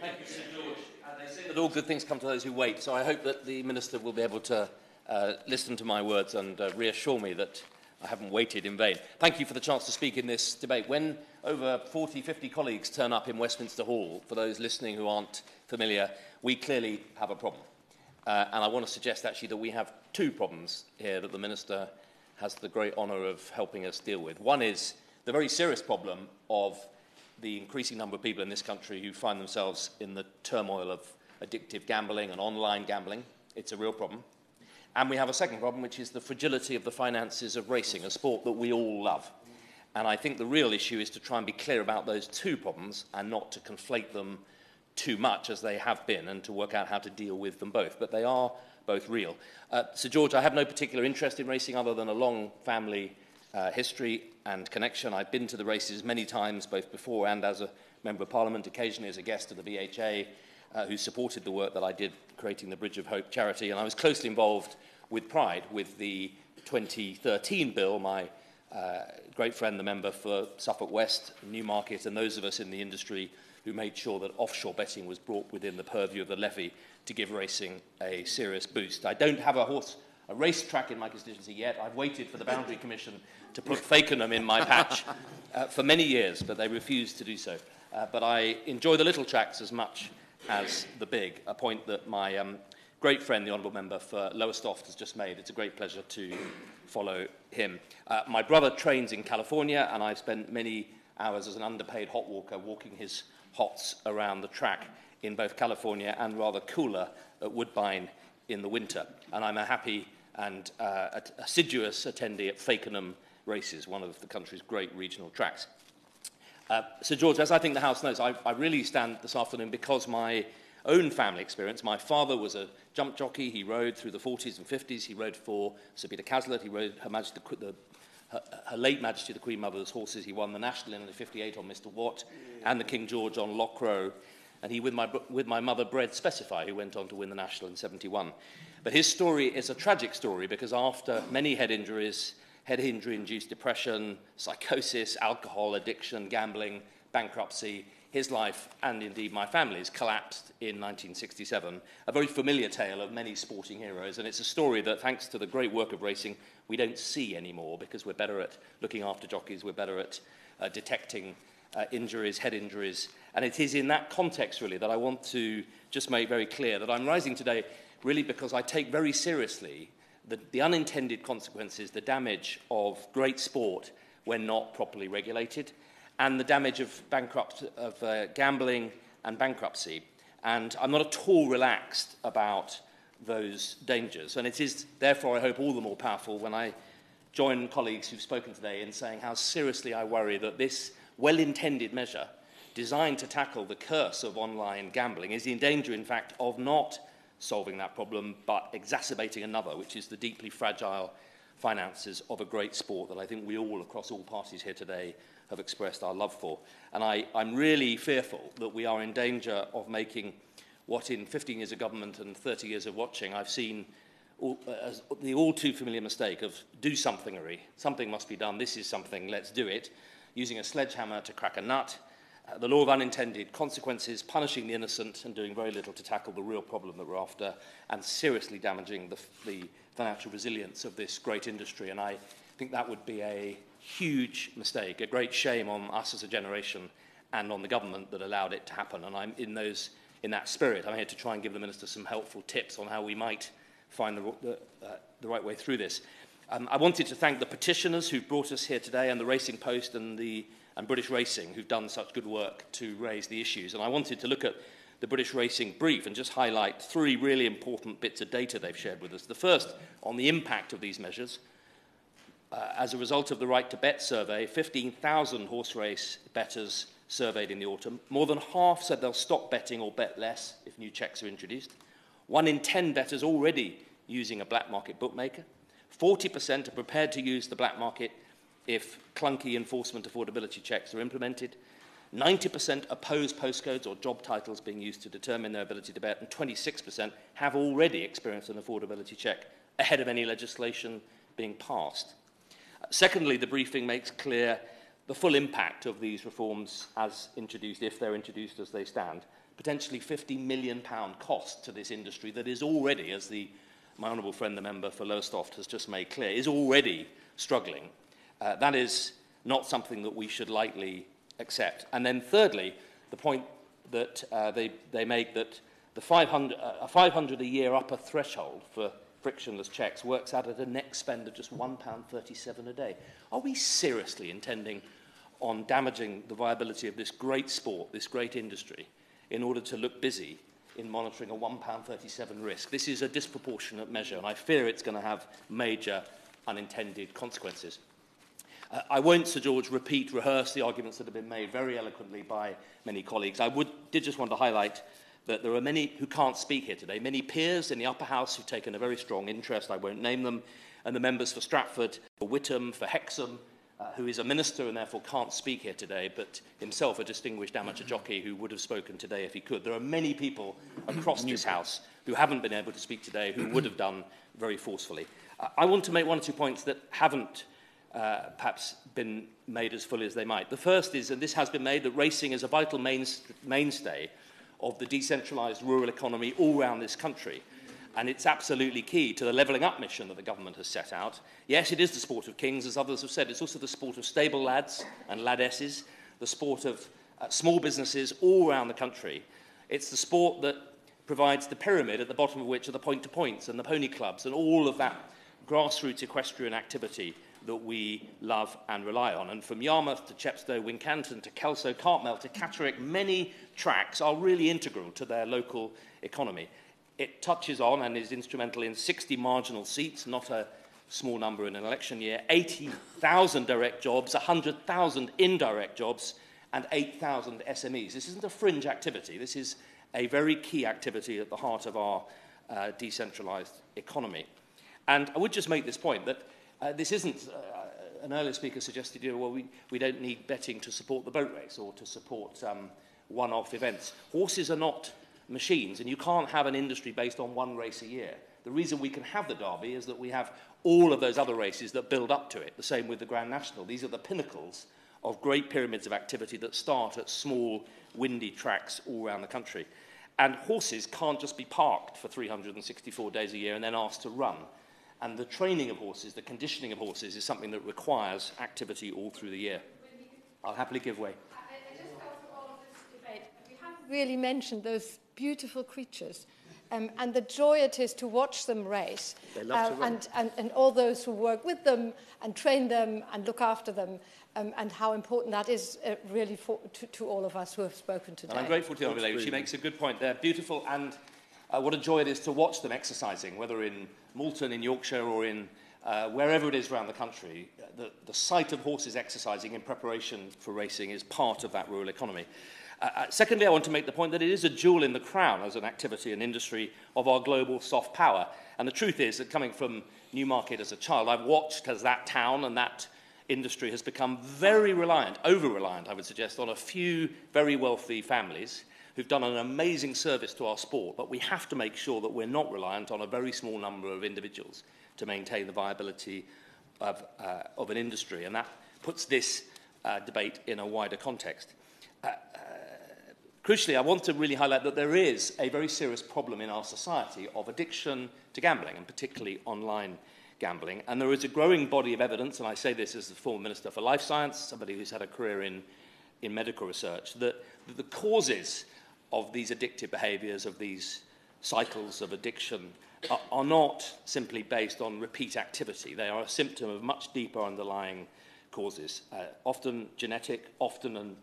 Thank you, Sir George. And they say that all good things come to those who wait. So I hope that the Minister will be able to uh, listen to my words and uh, reassure me that I haven't waited in vain. Thank you for the chance to speak in this debate. When over 40, 50 colleagues turn up in Westminster Hall, for those listening who aren't familiar, we clearly have a problem. Uh, and I want to suggest actually that we have two problems here that the Minister has the great honour of helping us deal with. One is the very serious problem of the increasing number of people in this country who find themselves in the turmoil of addictive gambling and online gambling. It's a real problem. And we have a second problem, which is the fragility of the finances of racing, a sport that we all love. And I think the real issue is to try and be clear about those two problems and not to conflate them too much as they have been and to work out how to deal with them both. But they are both real. Uh, Sir George, I have no particular interest in racing other than a long family uh, history and connection. I've been to the races many times, both before and as a Member of Parliament, occasionally as a guest of the VHA, uh, who supported the work that I did creating the Bridge of Hope charity. And I was closely involved with Pride, with the 2013 bill, my uh, great friend, the member for Suffolk West, Newmarket, and those of us in the industry who made sure that offshore betting was brought within the purview of the levy to give racing a serious boost. I don't have a horse a racetrack in my constituency yet. I've waited for the Boundary Commission to put Fakenham in my patch uh, for many years, but they refused to do so. Uh, but I enjoy the little tracks as much as the big, a point that my um, great friend, the Honourable Member for Lowestoft, has just made. It's a great pleasure to follow him. Uh, my brother trains in California, and I've spent many hours as an underpaid hot walker walking his hots around the track in both California and rather cooler at Woodbine in the winter. And I'm a happy and uh, assiduous attendee at Fakenham races, one of the country's great regional tracks. Uh, Sir George, as I think the House knows, I, I really stand this afternoon because my own family experience. My father was a jump jockey. He rode through the 40s and 50s. He rode for Sir Peter Caslett. He rode Her Majesty the, the her, her late Majesty the Queen Mother's horses. He won the National in the 58 on Mr. Watt and the King George on Lockrow and he, with my, with my mother, bred Specify, who went on to win the National in 71. But his story is a tragic story because after many head injuries, head injury-induced depression, psychosis, alcohol, addiction, gambling, bankruptcy, his life and indeed my family's collapsed in 1967. A very familiar tale of many sporting heroes, and it's a story that, thanks to the great work of racing, we don't see anymore because we're better at looking after jockeys, we're better at uh, detecting uh, injuries, head injuries. And it is in that context, really, that I want to just make very clear that I'm rising today really because I take very seriously the, the unintended consequences, the damage of great sport when not properly regulated, and the damage of, bankrupt, of uh, gambling and bankruptcy. And I'm not at all relaxed about those dangers. And it is, therefore, I hope, all the more powerful when I join colleagues who've spoken today in saying how seriously I worry that this well-intended measure designed to tackle the curse of online gambling is in danger, in fact, of not solving that problem, but exacerbating another, which is the deeply fragile finances of a great sport that I think we all, across all parties here today, have expressed our love for. And I, I'm really fearful that we are in danger of making what in 15 years of government and 30 years of watching I've seen all, uh, the all too familiar mistake of do somethingery. Something must be done. This is something. Let's do it using a sledgehammer to crack a nut, uh, the law of unintended consequences, punishing the innocent and doing very little to tackle the real problem that we're after, and seriously damaging the, the financial resilience of this great industry. And I think that would be a huge mistake, a great shame on us as a generation and on the government that allowed it to happen. And I'm in those in that spirit. I'm here to try and give the minister some helpful tips on how we might find the, the, uh, the right way through this. Um, I wanted to thank the petitioners who brought us here today and the Racing Post and the and British Racing, who've done such good work to raise the issues. And I wanted to look at the British Racing brief and just highlight three really important bits of data they've shared with us. The first, on the impact of these measures. Uh, as a result of the Right to Bet survey, 15,000 horse race bettors surveyed in the autumn. More than half said they'll stop betting or bet less if new checks are introduced. One in 10 bettors already using a black market bookmaker. 40% are prepared to use the black market if clunky enforcement affordability checks are implemented. 90% oppose postcodes or job titles being used to determine their ability to bet, and 26% have already experienced an affordability check ahead of any legislation being passed. Secondly, the briefing makes clear the full impact of these reforms as introduced, if they're introduced as they stand, potentially 50 million pound cost to this industry that is already, as the, my honourable friend the member for Lowestoft has just made clear, is already struggling. Uh, that is not something that we should lightly accept. And then thirdly, the point that uh, they, they make that the 500, uh, a 500 a year upper threshold for frictionless checks works out at a net spend of just £1.37 a day. Are we seriously intending on damaging the viability of this great sport, this great industry, in order to look busy in monitoring a £1.37 risk. This is a disproportionate measure, and I fear it's going to have major unintended consequences. Uh, I won't, Sir George, repeat, rehearse the arguments that have been made very eloquently by many colleagues. I would, did just want to highlight that there are many who can't speak here today, many peers in the upper house who've taken a very strong interest, I won't name them, and the members for Stratford, for Whittam, for Hexham, uh, who is a minister and therefore can't speak here today, but himself a distinguished amateur jockey who would have spoken today if he could. There are many people across this House who haven't been able to speak today who would have done very forcefully. Uh, I want to make one or two points that haven't uh, perhaps been made as fully as they might. The first is, and this has been made, that racing is a vital mainstay of the decentralised rural economy all around this country. And it's absolutely key to the levelling up mission that the government has set out. Yes, it is the sport of kings, as others have said. It's also the sport of stable lads and ladesses, the sport of uh, small businesses all around the country. It's the sport that provides the pyramid at the bottom of which are the point-to-points and the pony clubs and all of that grassroots equestrian activity that we love and rely on. And from Yarmouth to Chepstow, Wincanton to Kelso, Cartmel to Catterick, many tracks are really integral to their local economy. It touches on and is instrumental in 60 marginal seats, not a small number in an election year, 80,000 direct jobs, 100,000 indirect jobs, and 8,000 SMEs. This isn't a fringe activity. This is a very key activity at the heart of our uh, decentralised economy. And I would just make this point that uh, this isn't, uh, an earlier speaker suggested, you know, well, we, we don't need betting to support the boat race or to support um, one-off events. Horses are not machines, and you can't have an industry based on one race a year. The reason we can have the Derby is that we have all of those other races that build up to it. The same with the Grand National. These are the pinnacles of great pyramids of activity that start at small, windy tracks all around the country. And horses can't just be parked for 364 days a year and then asked to run. And the training of horses, the conditioning of horses, is something that requires activity all through the year. I'll happily give way. I just felt all of this debate. We haven't really mentioned those beautiful creatures. Um, and the joy it is to watch them race uh, and, and, and all those who work with them and train them and look after them um, and how important that is uh, really for, to, to all of us who have spoken today. And I'm grateful to Elvira. She makes a good point. They're beautiful and uh, what a joy it is to watch them exercising, whether in Moulton, in Yorkshire or in uh, wherever it is around the country, the, the sight of horses exercising in preparation for racing is part of that rural economy. Uh, uh, secondly, I want to make the point that it is a jewel in the crown as an activity and industry of our global soft power. And the truth is that coming from Newmarket as a child, I've watched as that town and that industry has become very reliant, over-reliant, I would suggest, on a few very wealthy families who've done an amazing service to our sport, but we have to make sure that we're not reliant on a very small number of individuals to maintain the viability of, uh, of an industry. And that puts this uh, debate in a wider context. Uh, crucially, I want to really highlight that there is a very serious problem in our society of addiction to gambling, and particularly online gambling. And there is a growing body of evidence, and I say this as the former Minister for Life Science, somebody who's had a career in, in medical research, that, that the causes of these addictive behaviours, of these cycles of addiction, are, are not simply based on repeat activity. They are a symptom of much deeper underlying causes, uh, often genetic, often and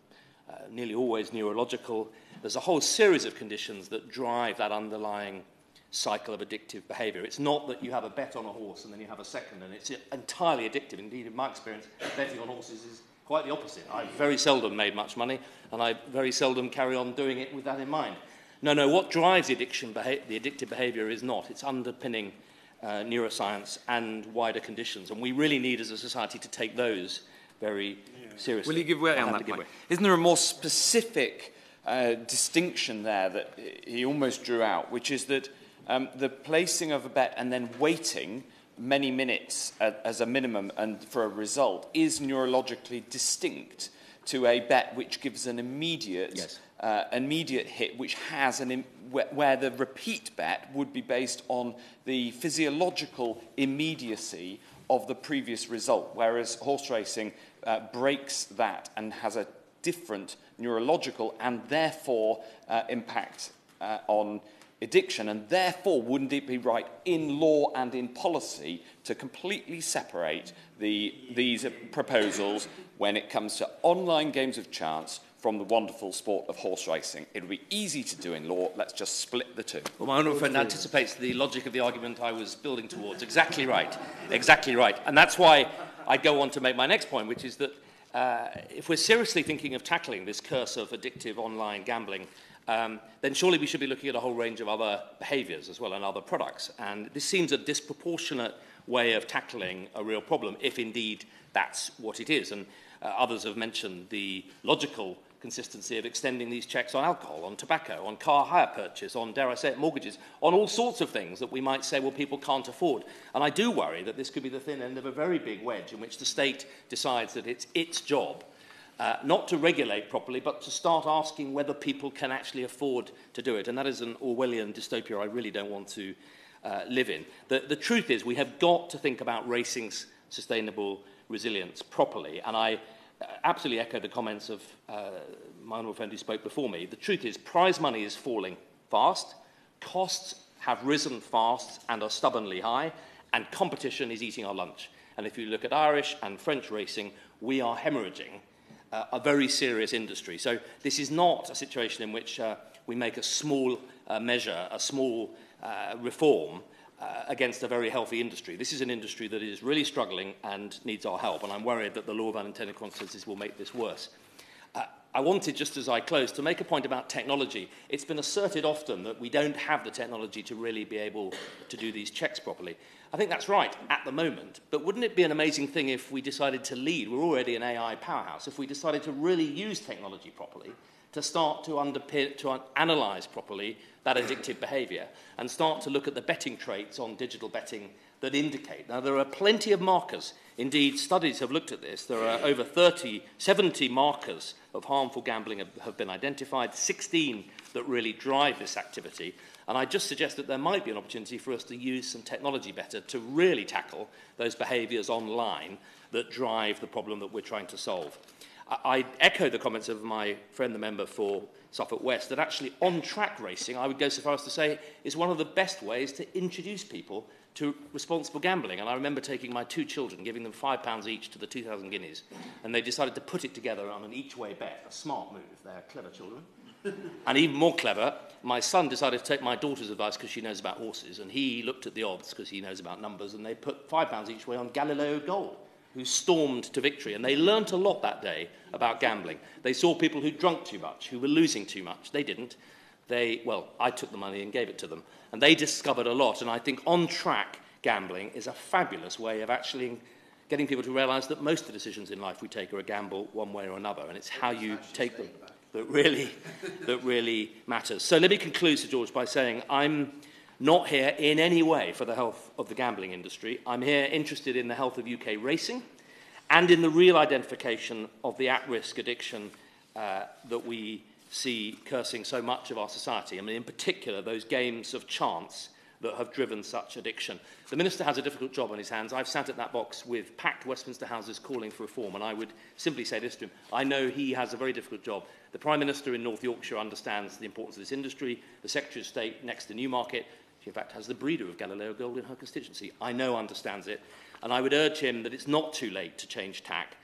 uh, nearly always neurological. There's a whole series of conditions that drive that underlying cycle of addictive behavior. It's not that you have a bet on a horse and then you have a second, and it's entirely addictive. Indeed, in my experience, betting on horses is quite the opposite. I very seldom made much money, and I very seldom carry on doing it with that in mind. No, no, what drives the, addiction beha- the addictive behavior is not. It's underpinning uh, neuroscience and wider conditions, and we really need as a society to take those very seriously. Will you give way on that point? Isn't there a more specific uh, distinction there that he almost drew out, which is that um, the placing of a bet and then waiting many minutes as a minimum and for a result is neurologically distinct to a bet which gives an immediate yes. uh, immediate hit which has an where the repeat bet would be based on the physiological immediacy of the previous result whereas horse racing uh, breaks that and has a different neurological and therefore uh, impact uh, on addiction. And therefore, wouldn't it be right in law and in policy to completely separate the, these proposals when it comes to online games of chance from the wonderful sport of horse racing. It would be easy to do in law. Let's just split the two. Well, my honourable friend anticipates the logic of the argument I was building towards. Exactly right. Exactly right. And that's why I go on to make my next point, which is that uh, if we're seriously thinking of tackling this curse of addictive online gambling, um, then surely we should be looking at a whole range of other behaviours as well and other products. And this seems a disproportionate way of tackling a real problem, if indeed that's what it is. And uh, others have mentioned the logical consistency of extending these checks on alcohol, on tobacco, on car hire purchase, on, dare I say it, mortgages, on all sorts of things that we might say, well, people can't afford. And I do worry that this could be the thin end of a very big wedge in which the state decides that it's its job uh, not to regulate properly, but to start asking whether people can actually afford to do it. And that is an Orwellian dystopia I really don't want to uh, live in. The, the truth is we have got to think about racing's sustainable resilience properly. And I absolutely echo the comments of uh, my honourable friend who spoke before me. The truth is, prize money is falling fast, costs have risen fast and are stubbornly high, and competition is eating our lunch. And if you look at Irish and French racing, we are hemorrhaging uh, a very serious industry. So this is not a situation in which uh, we make a small uh, measure, a small uh, reform, uh, against a very healthy industry. This is an industry that is really struggling and needs our help, and I'm worried that the law of unintended consequences will make this worse. Uh, I wanted, just as I close, to make a point about technology. It's been asserted often that we don't have the technology to really be able to do these checks properly. I think that's right at the moment, but wouldn't it be an amazing thing if we decided to lead? We're already an AI powerhouse. If we decided to really use technology properly, to start to underpin, to analyze properly that addictive behavior and start to look at the betting traits on digital betting that indicate. Now, there are plenty of markers. Indeed, studies have looked at this. There are over 30, 70 markers of harmful gambling have, have been identified, 16 that really drive this activity. And I just suggest that there might be an opportunity for us to use some technology better to really tackle those behaviours online that drive the problem that we're trying to solve. I, I echo the comments of my friend, the member for Suffolk West, that actually on-track racing, I would go so far as to say, is one of the best ways to introduce people to responsible gambling. And I remember taking my two children, giving them five pounds each to the 2,000 guineas, and they decided to put it together on an each-way bet, a smart move. They're clever children. and even more clever, my son decided to take my daughter's advice because she knows about horses, and he looked at the odds because he knows about numbers, and they put five pounds each way on Galileo Gold. Who stormed to victory. And they learnt a lot that day about gambling. They saw people who drunk too much, who were losing too much. They didn't. They, well, I took the money and gave it to them. And they discovered a lot. And I think on track gambling is a fabulous way of actually getting people to realize that most of the decisions in life we take are a gamble one way or another. And it's how you take them that really, that really matters. So let me conclude, Sir George, by saying I'm not here in any way for the health of the gambling industry. I'm here interested in the health of UK racing and in the real identification of the at-risk addiction uh, that we see cursing so much of our society. I mean, in particular, those games of chance that have driven such addiction. The Minister has a difficult job on his hands. I've sat at that box with packed Westminster Houses calling for reform, and I would simply say this to him. I know he has a very difficult job. The Prime Minister in North Yorkshire understands the importance of this industry. The Secretary of State next to Newmarket, in fact has the breeder of Galileo Gold in her constituency, I know understands it. And I would urge him that it's not too late to change tack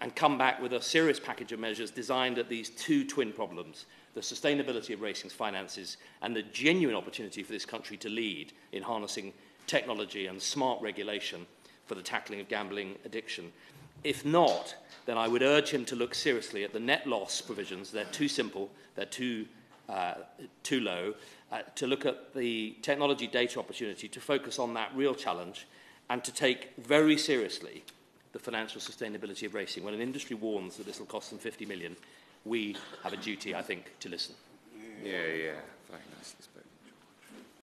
and come back with a serious package of measures designed at these two twin problems the sustainability of racing's finances, and the genuine opportunity for this country to lead in harnessing technology and smart regulation for the tackling of gambling addiction. If not, then I would urge him to look seriously at the net loss provisions. They're too simple, they're too, uh, too low, uh, to look at the technology data opportunity, to focus on that real challenge, and to take very seriously the financial sustainability of racing. When an industry warns that this will cost them 50 million, we have a duty, I think, to listen. Yeah, yeah. Very nice.